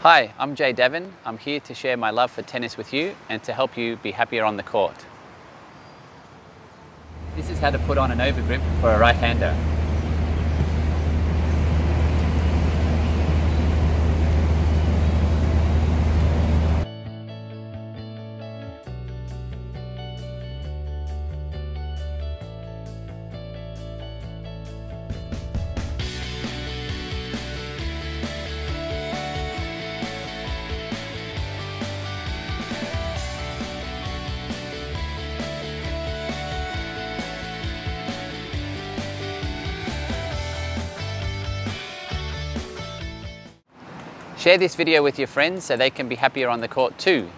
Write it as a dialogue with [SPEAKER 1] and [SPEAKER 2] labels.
[SPEAKER 1] Hi, I'm Jay Davern. I'm here to share my love for tennis with you and to help you be happier on the court. This is how to put on an overgrip for a right-hander. Share this video with your friends so they can be happier on the court too.